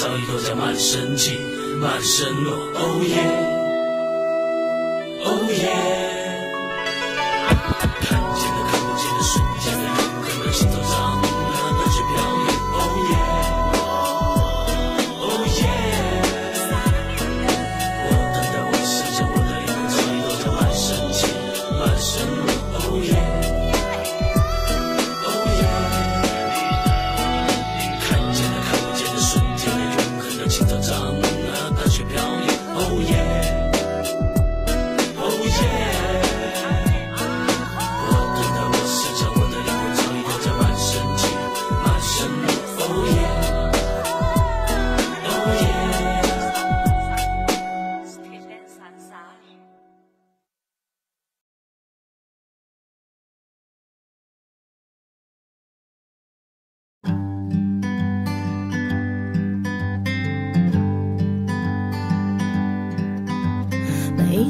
早已脱缰，满身情，满身落。Oh yeah，Oh yeah。看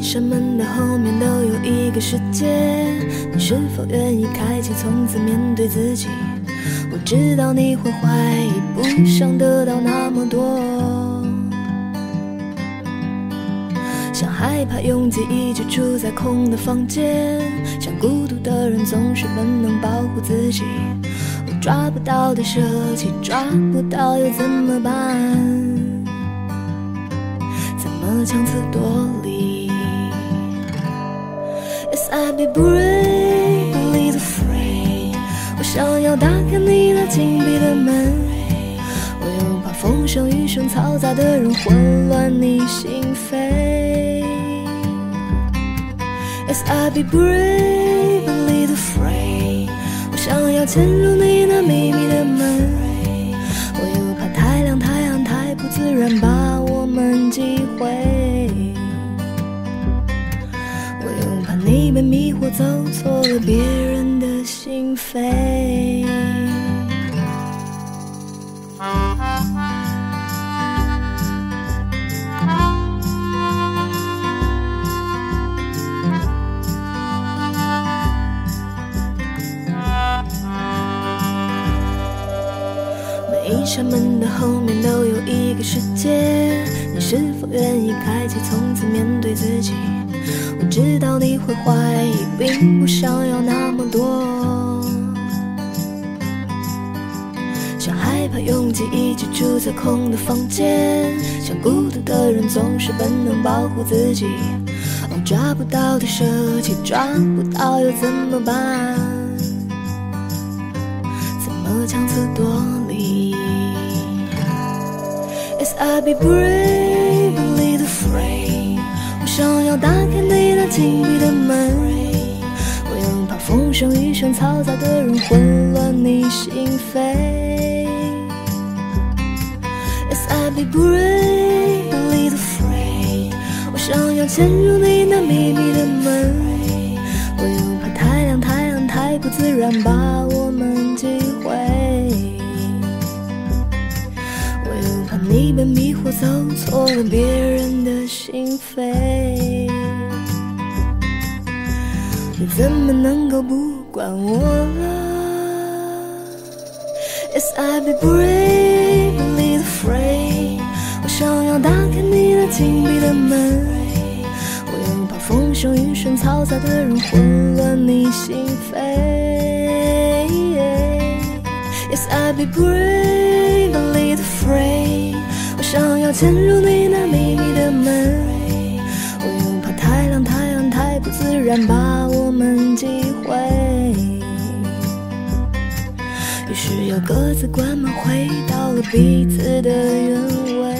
扇门的后面都有一个世界，你是否愿意开启，从此面对自己？我知道你会怀疑，不想得到那么多，像害怕拥挤，一直住在空的房间，像孤独的人总是本能保护自己。我抓不到的舍弃，抓不到又怎么办？怎么强词夺理？Yes, I be brave, believe afraid。我想要打开你那紧闭的门，我又怕风声雨声嘈杂的人混乱你心扉。Yes, I be brave, believe afraid。我想要潜入你那秘密的门，我又怕太亮太暗太不自然把我们击毁。走错了别人的心扉。每一扇门的后面都有一个世界，你是否愿意开启，从此面对自己？知道你会怀疑，并不想要那么多，像害怕拥挤，一直住在空的房间，像孤独的人总是本能保护自己。哦，抓不到的舍弃，抓不到又怎么办？怎么强词夺理？Yes, I be brave.。我想要打开你那紧闭的门，我又怕风声雨声嘈杂的人混乱你心扉。Yes, I'll be brave a little free。我想要潜入你那秘密的门，我又怕太亮太暗太不自然把我们击毁。被迷惑，走错了别人的心扉。你怎么能够不管我了 Yes, I'll be brave, believe afraid。我想要打开你那紧闭的门，我又怕风声雨声嘈杂的人混乱你心扉。Yes, I'll be brave, believe afraid。想要潜入你那秘密的门，我又怕太亮太暗太不自然把我们击毁。于是又各自关门，回到了彼此的原位。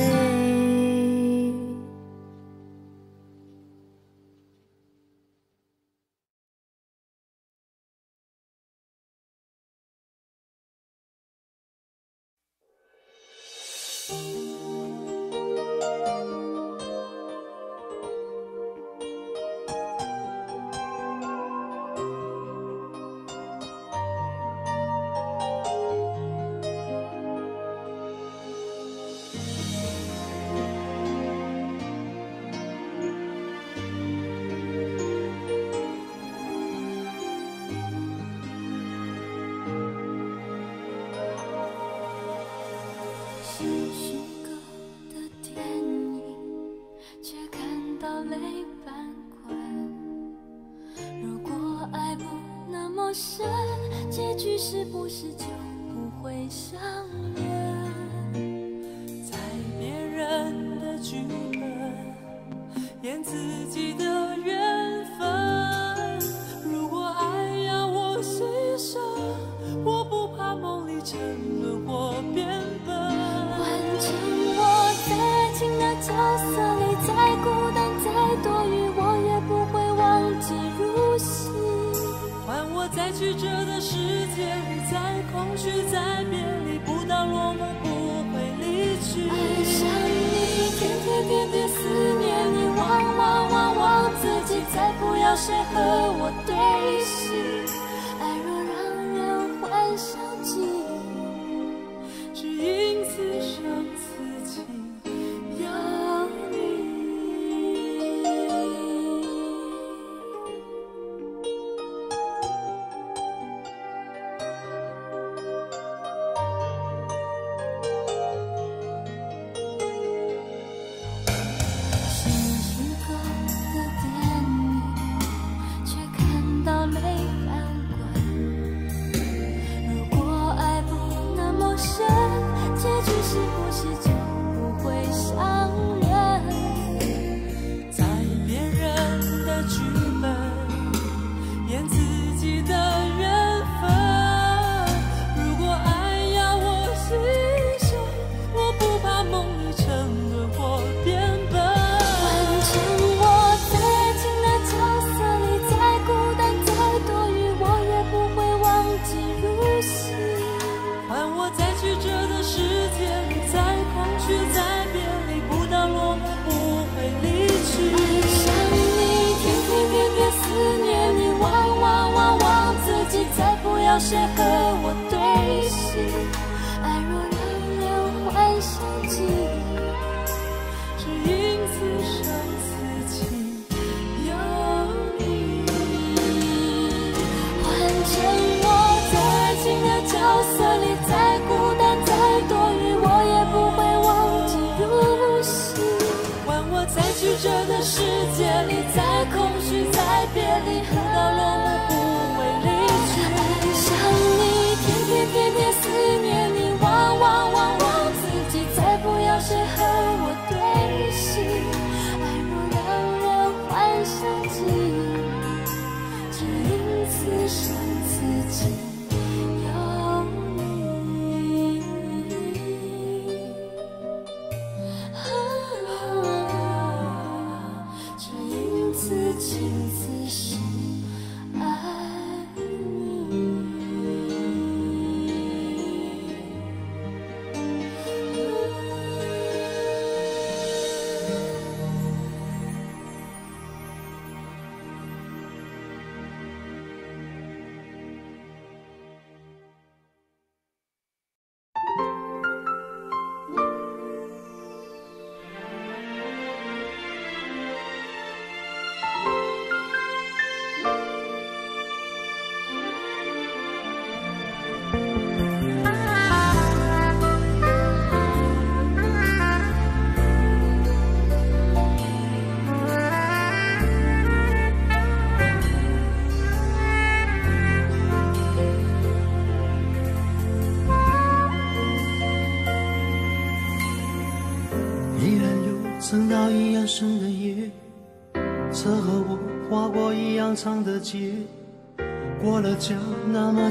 别离，哭到落幕。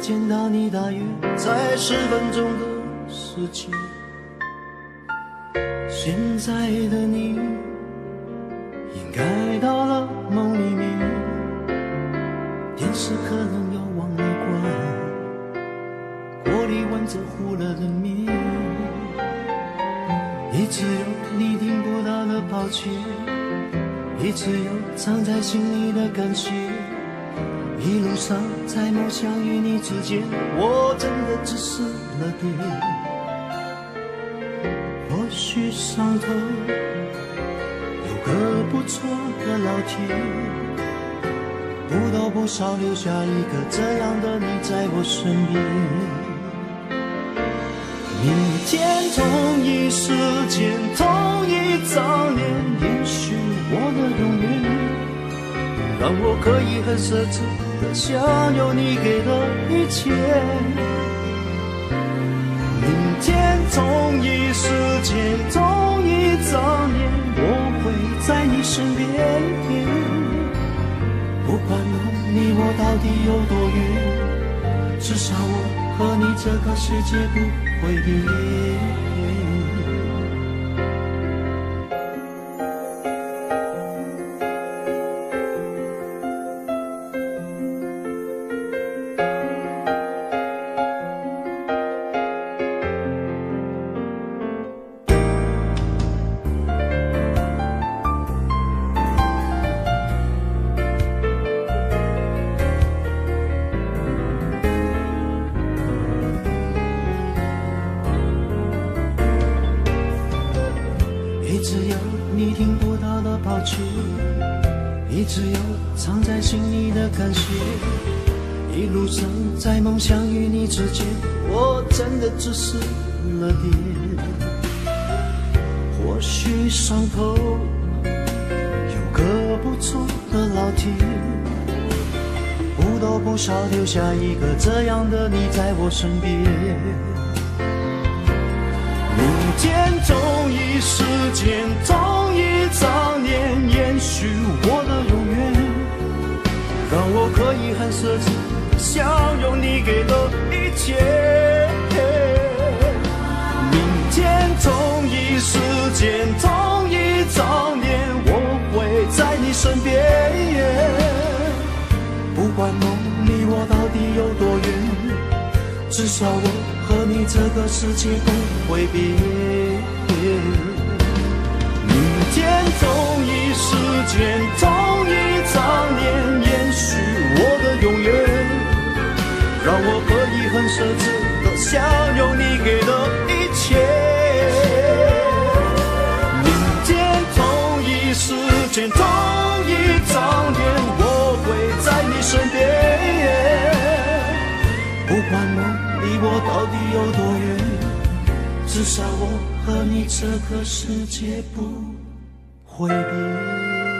见到你大约在十分钟的时间。现在的你应该到了梦里面，电视可能又忘了关，锅里温着糊了的面。一次有你听不到的抱歉，一次有藏在心里的感谢。一路上在梦想与你之间，我真的只是了点。或许上头有个不错的老天，不多不少留下一个这样的你在我身边。明天同一时间，同一张脸，也许我的永远。让我可以很奢侈的享有你给的一切。明天同一时间，同一早年，我会在你身边。不管你我到底有多远，至少我和你这个世界不会变你听不到的抱歉，一直有藏在心里的感谢。一路上在梦想与你之间，我真的只是了点。或许伤口有个不错的老天，不多不少留下一个这样的你在我身边。明天同一时间，同一早年，延续我的永远，让我可以很奢侈享有你给的一切。明天同一时间，同一早年，我会在你身边。不管梦离我到底有多远，至少我和你这个世界不会变。明天同一时间，同一早年，延续我的永远，让我可以很奢侈的享有你给的一切。至少我和你这个世界不会变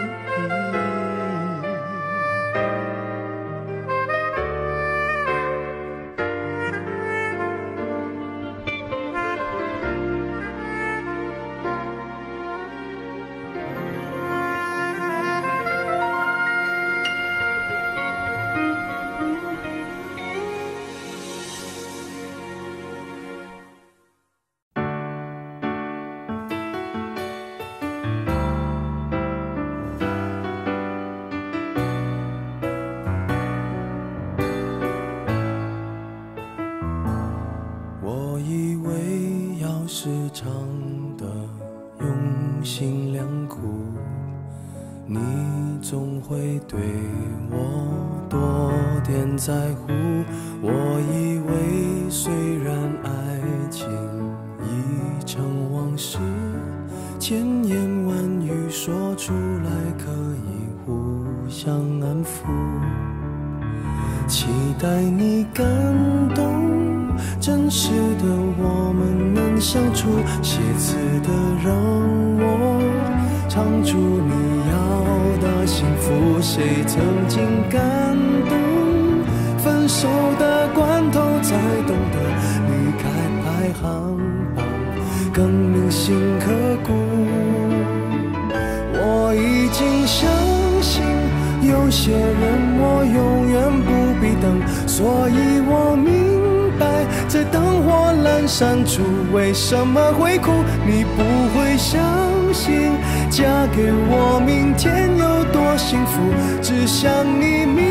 说出来可以互相安抚，期待你感动，真实的我们能相处，写词的让我唱出你要的幸福，谁曾经感动，分手的关头才懂得离开排行榜，更铭心刻骨。些人我永远不必等所以我明白在灯火阑珊处。为什么会哭？你不会相信，嫁给我明天有多幸福。只想你明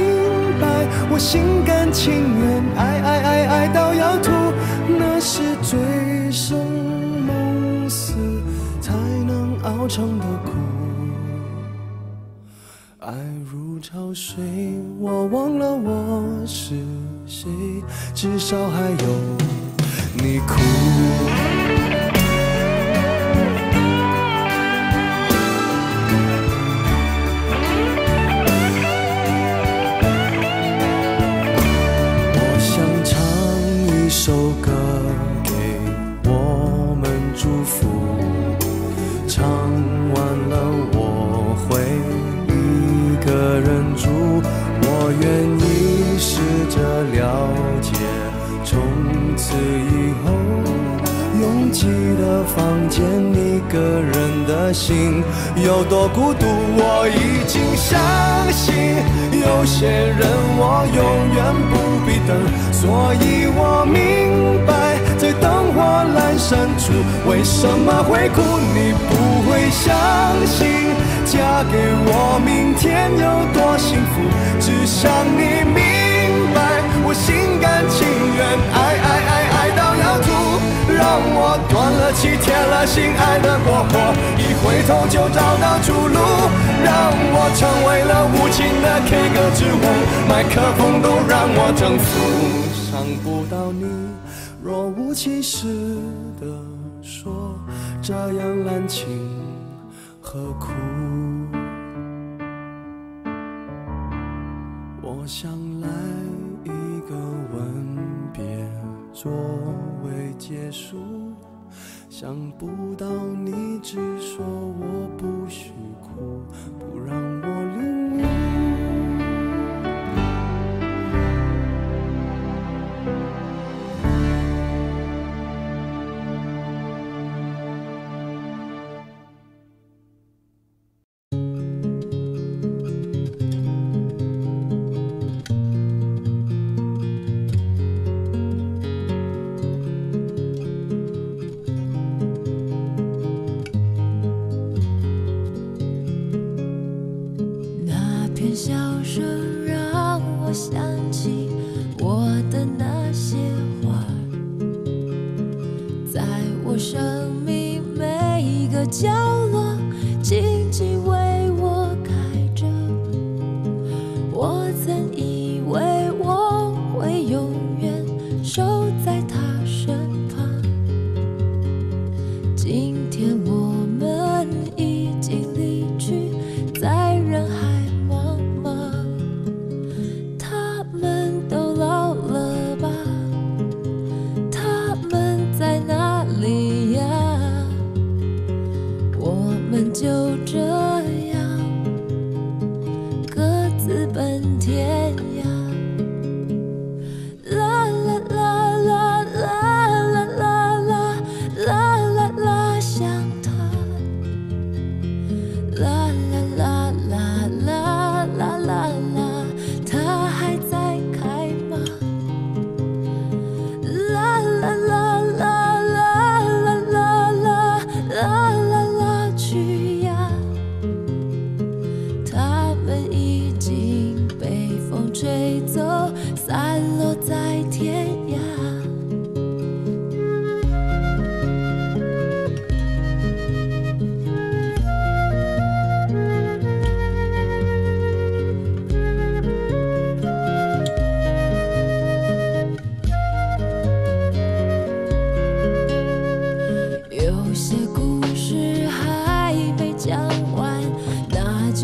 白，我心甘情愿，爱爱爱爱到要吐，那是醉生梦死才能熬成的苦。潮水，我忘了我是谁，至少还有。你哭，有多孤独，我已经相信，有些人我永远不必等，所以我明白，在灯火阑珊处，为什么会哭？你不会相信，嫁给我，明天有多幸福？只想你明白，我心甘情愿，爱爱爱，让我断了气，铁了心，爱的过火，一回头就找到出路，让我成为了无情的 K 歌之王，麦克风都让我征服，伤不到你，若无其事的说，这样滥情何苦？我想结束，想不到你只说我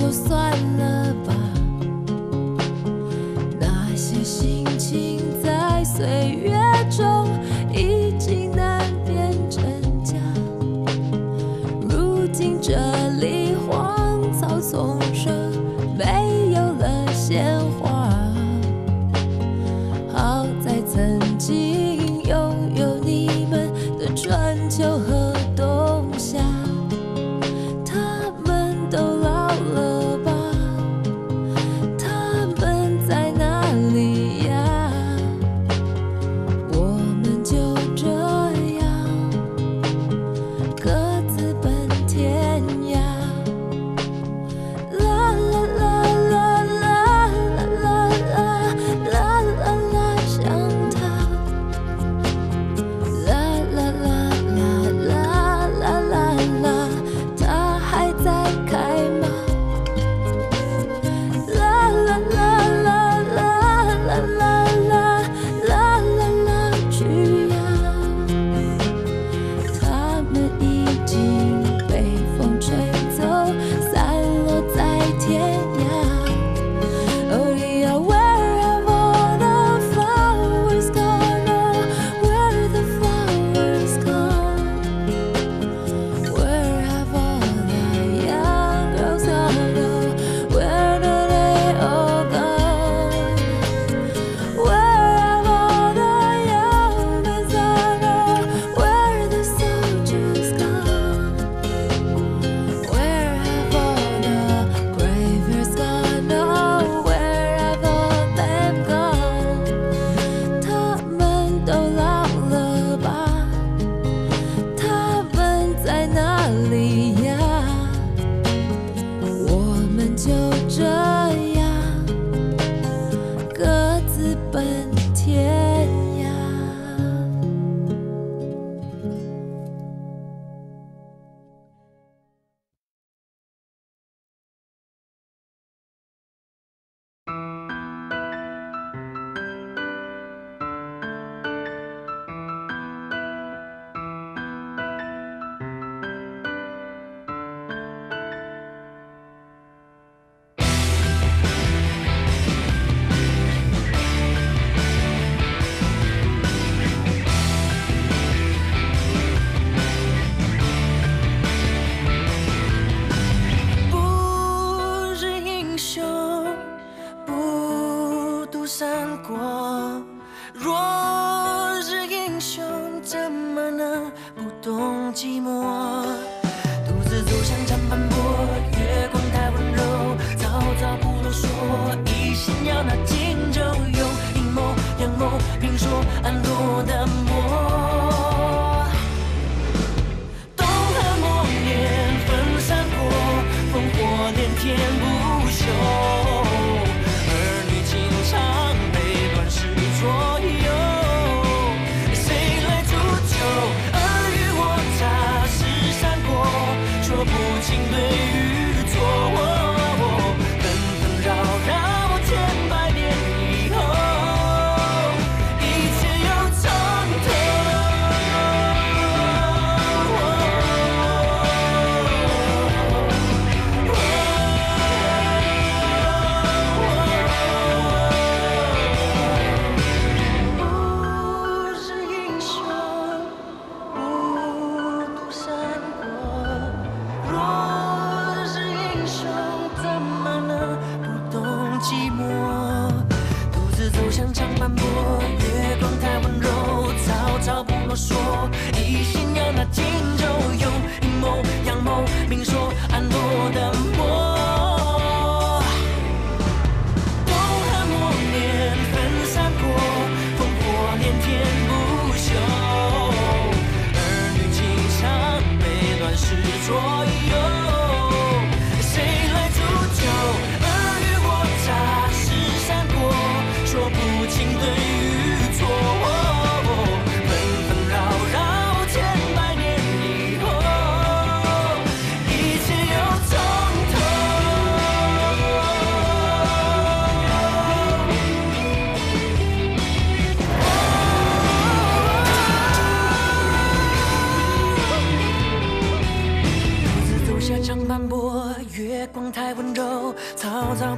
就算了。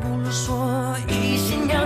不如说一心要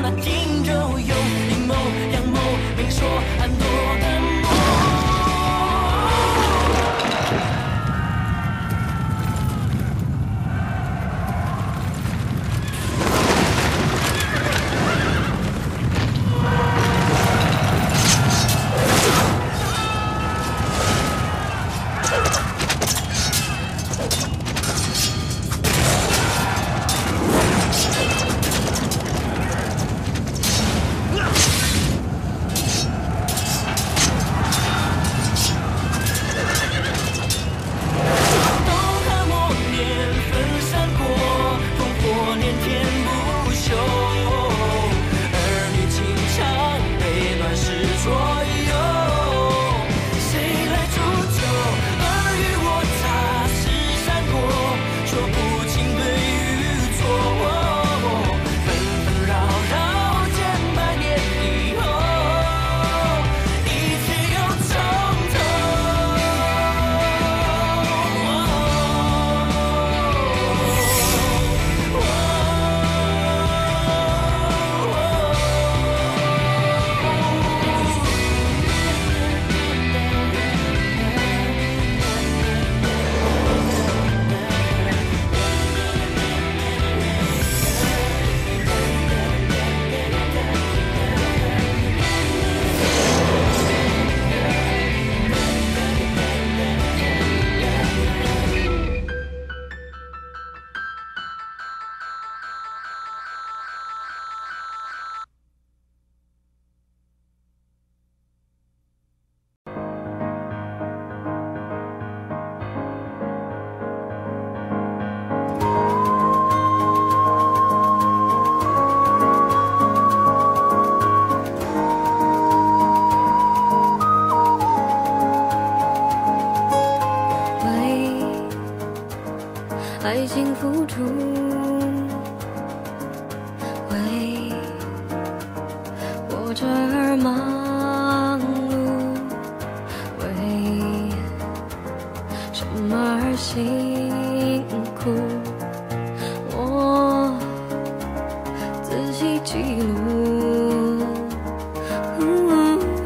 仔细记录，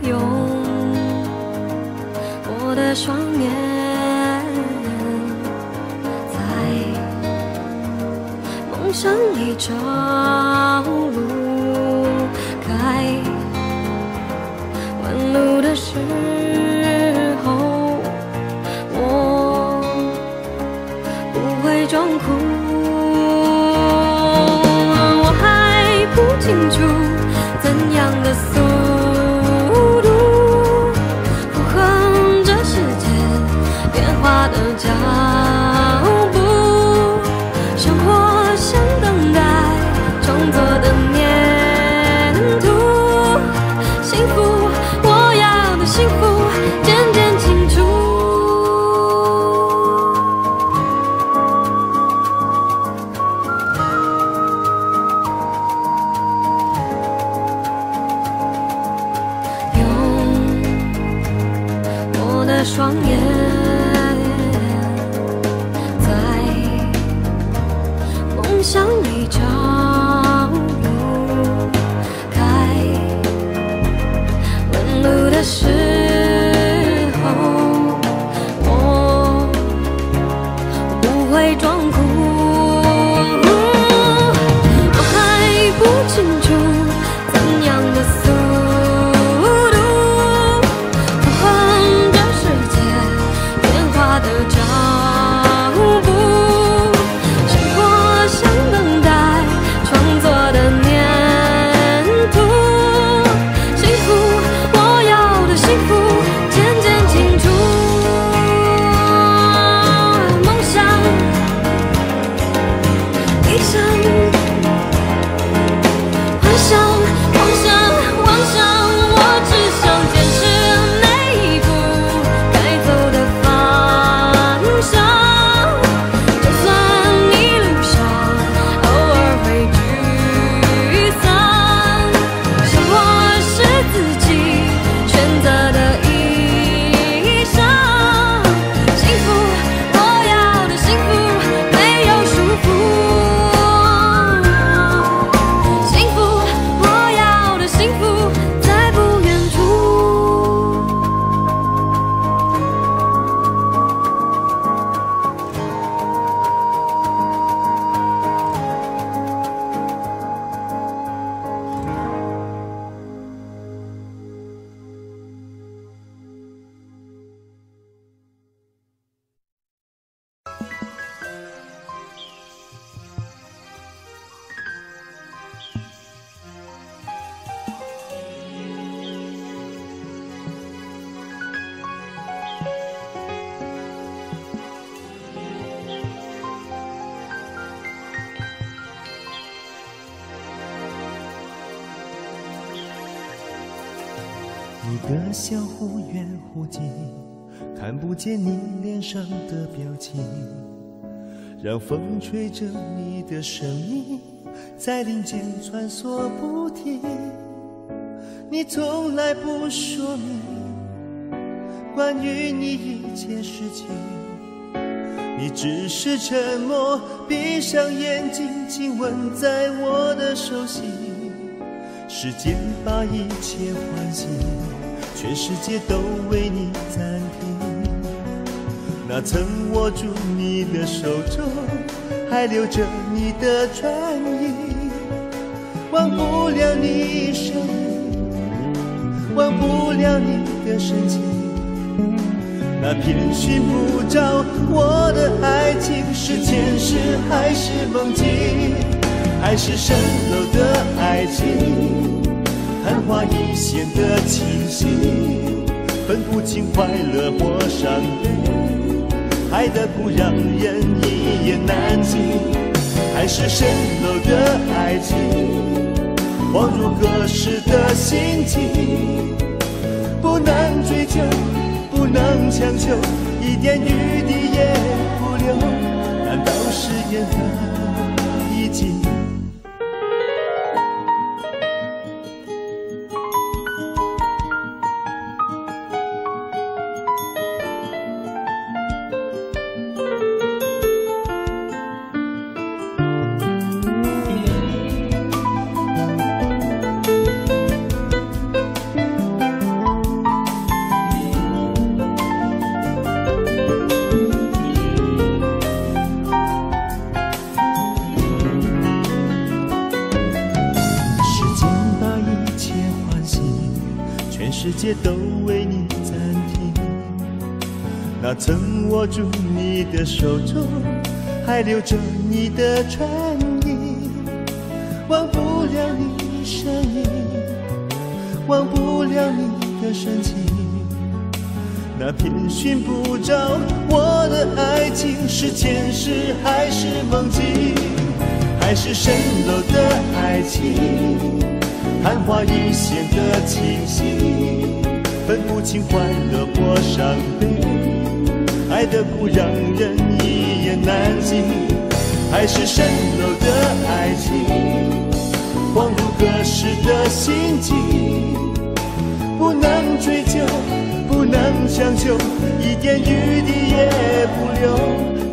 用我的双眼在梦想里找。你的笑忽远忽近，看不见你脸上的表情，让风吹着你的声音，在林间穿梭不停。你从来不说明关于你一切事情，你只是沉默，闭上眼睛，亲吻在我的手心。时间把一切唤醒，全世界都为你暂停。那曾握住你的手中，还留着你的穿衣，忘不了你声音，忘不了你的深情。那片寻不着我的爱情，是前世还是梦境？还是蜃楼的爱情，昙花一现的清醒，分不清快乐或伤悲，爱的苦让人一言难尽。还是蜃楼的爱情，恍如隔世的心情，不能追究，不能强求，一点余地也不留，难道是缘分已尽？曾握住你的手中，还留着你的唇印，忘不了你声音，忘不了你的深情。那片寻不着我的爱情，是前世还是梦境？还是蜃楼的爱情，昙花一现的清醒，分不清欢乐或伤悲，的苦让人一言难尽。还是蜃楼的爱情，恍如隔世的心境，不能追究，不能强求，一点余地也不留。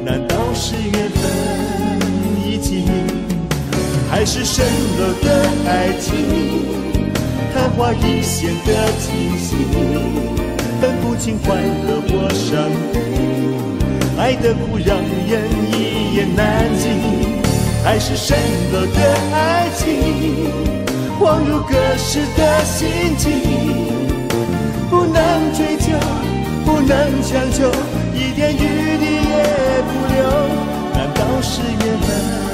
难道是缘分已尽？还是蜃楼的爱情，昙花一现的清醒，分不清快乐或伤悲，爱的苦让人一言难尽。爱是蜃楼的爱情，恍如隔世的心境，不能追究，不能强求，一点余地也不留。难道是缘分？